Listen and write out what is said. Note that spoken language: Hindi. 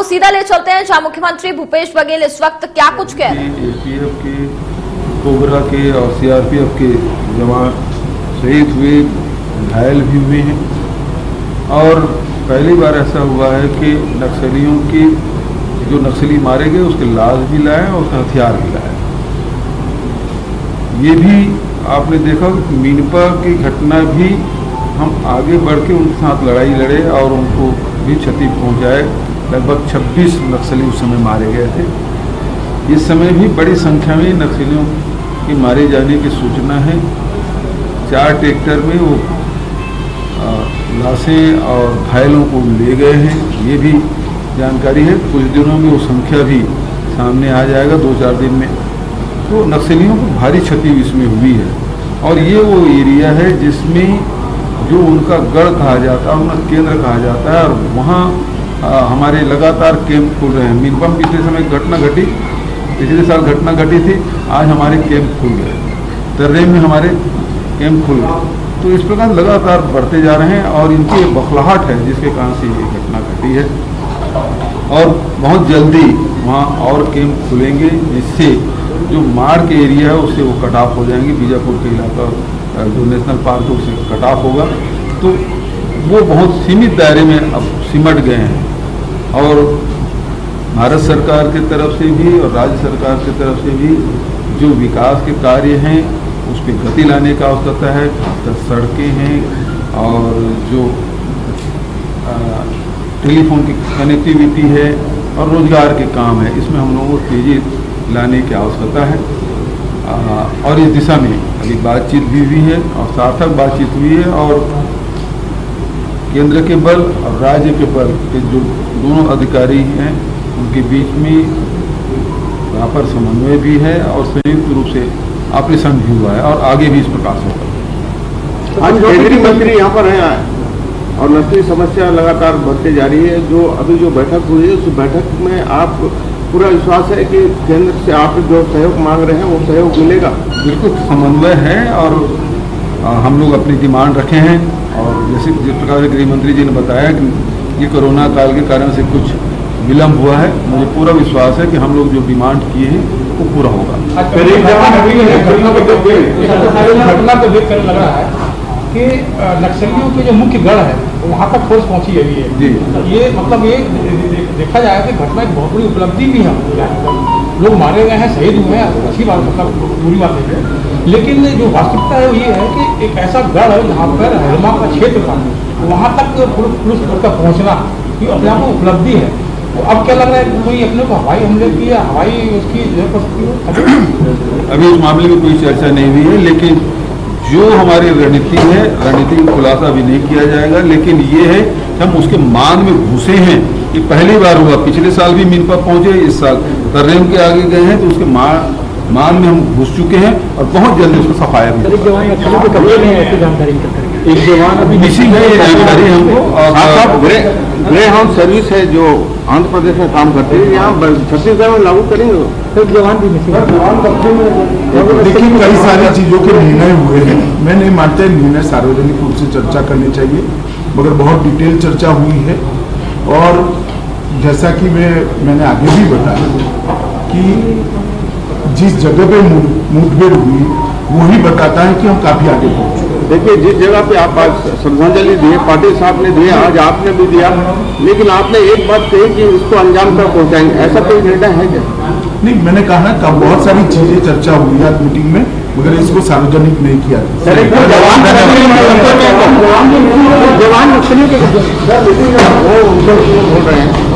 तो सीधा ले चलते हैं। जहाँ मुख्यमंत्री भूपेश बघेल इस वक्त क्या कुछ कह रहे हैं? के, कोबरा के और सीआरपीएफ के जवान शहीद हुए, घायल भी हुए हैं। और पहली बार ऐसा हुआ है कि नक्सलियों की जो नक्सली मारे गए, उसके लाश भी लाए और उसके हथियार भी लाए। ये भी आपने देखा मीनपा की घटना भी हम आगे बढ़ के उनके साथ लड़ाई लड़े और उनको भी क्षति पहुँचाए। लगभग 26 नक्सली उस समय मारे गए थे। इस समय भी बड़ी संख्या में नक्सलियों के मारे जाने की सूचना है। चार ट्रैक्टर में वो लाशें और घायलों को ले गए हैं। ये भी जानकारी है। कुछ दिनों में वो संख्या भी सामने आ जाएगा दो चार दिन में। तो नक्सलियों को भारी क्षति इसमें हुई है। और ये वो एरिया है जिसमें जो उनका गढ़ कहा जाता है, उनका केंद्र कहा जाता है, और वहाँ हमारे लगातार कैंप खुल रहे हैं। मीनपम पिछले समय घटना घटी, पिछले साल घटना घटी थी, आज हमारे कैंप खुल गए तर्रे में हमारे कैंप खुल गए तो इस प्रकार लगातार बढ़ते जा रहे हैं और इनकी बखलाहट है, जिसके कारण से ये घटना घटी है। और बहुत जल्दी वहाँ और कैंप खुलेंगे, जिससे जो मार के एरिया है, उससे वो कट ऑफ़ हो जाएँगे। बीजापुर के इलाका जो नेशनल पार्क है, उससे कट ऑफ़ होगा। तो वो बहुत सीमित दायरे में अब सिमट गए हैं। और भारत सरकार की तरफ़ से भी और राज्य सरकार की तरफ़ से भी जो विकास के कार्य हैं उस पर गति लाने का आवश्यकता है तो सड़कें हैं और जो टेलीफोन की कनेक्टिविटी है और रोज़गार के काम है इसमें हम लोगों को तेज़ी लाने की आवश्यकता है। आ, और इस दिशा में अभी बातचीत भी हुई है और सार्थक बातचीत हुई है और केंद्र के बल और राज्य के बल के जो दोनों अधिकारी हैं उनके बीच में प्रॉपर समन्वय भी है और संयुक्त रूप से ऑपरेशन भी हुआ है और आगे भी इस प्रकार से होगा। आज केंद्रीय मंत्री यहाँ पर हैं और नस्ली समस्या लगातार बढ़ते जा रही है जो अभी जो बैठक हुई है उस बैठक में आप पूरा विश्वास है कि केंद्र से आप जो सहयोग मांग रहे हैं वो सहयोग मिलेगा? बिल्कुल समन्वय है और हम लोग अपनी डिमांड रखे हैं और जैसे जिस प्रकार से गृह मंत्री जी ने बताया कि ये कोरोना काल के कारण से कुछ विलम्ब हुआ है मुझे पूरा विश्वास है कि हम लोग जो डिमांड किए हैं वो पूरा होगा। घटना को देख कर लग रहा है कि नक्सलियों के जो मुख्य गढ़ है वहाँ तक फोर्स पहुँची है ये। जी। ये मतलब ये देखा जाए कि घटना एक बहुत बड़ी उपलब्धि भी है। लोग मारे गए हैं शहीद हुए हैं अच्छी बात मतलब बुरी बात नहीं है लेकिन जो वास्तविकता है वो ये है कि एक ऐसा गढ़ है जहाँ पर हरमा का क्षेत्र था। वहाँ तक पुलिस का पहुँचना ये अपने आप में उपलब्धि है। तो अब क्या लग रहा है कोई अपने को हवाई हमले की हवाई उसकी अभी उस मामले में कोई चर्चा नहीं हुई है, लेकिन जो हमारी रणनीति है, रणनीति का खुलासा अभी नहीं किया जाएगा। लेकिन ये है कि हम उसके मान में घुसे हैं ये पहली बार हुआ, पिछले साल भी मीनपा पहुँचे, इस साल तर्रेम के आगे गए हैं तो उसके मान मान में हम घुस चुके हैं और बहुत जल्दी उसको सफाया भी एक जवान अभी इसी में जानकारी हमको ग्रे हाउस सर्विस है जो आंध्र प्रदेश में काम करते है। यहाँ छत्तीसगढ़ में लागू करेंगे एक जवान भी देखिए कई सारी चीज़ों के निर्णय हुए हैं। मैं नहीं मानता निर्णय सार्वजनिक रूप से चर्चा करनी चाहिए मगर बहुत डिटेल चर्चा हुई है। और जैसा कि मैं मैंने आगे भी बताया कि जिस जगह पे मुठभेड़ हुई वही बताता है कि हम काफ़ी आगे पहुँच देखिए जिस जगह पे आप श्रद्धांजलि दिए पाटिल साहब ने दिए आज आपने भी दिया लेकिन आपने एक बात कही कि इसको अंजाम तक पहुंचाएँगे। ऐसा कोई निर्णय है क्या? नहीं मैंने कहा ना कब बहुत सारी चीज़ें चर्चा हुई आज मीटिंग में मगर इसको सार्वजनिक नहीं किया जवान वो बोल रहे हैं।